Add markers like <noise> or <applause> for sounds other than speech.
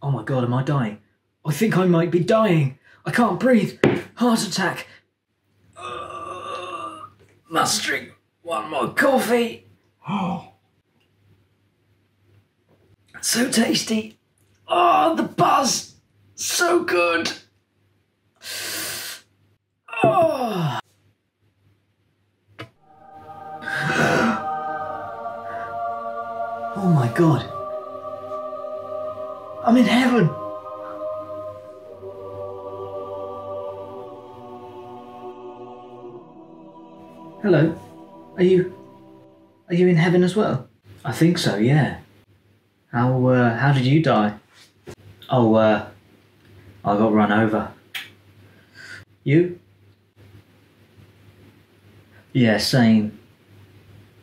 Oh my god, am I dying? I think I might be dying. I can't breathe. Heart attack. Uh, must drink one more coffee. Oh. <gasps> So tasty. Oh, the buzz. So good. Oh. <gasps> Oh my god. I'm in heaven. Hello. Are you are you in heaven as well? I think so, yeah. How uh, how did you die? Oh, uh, I got run over. You? Yeah, same.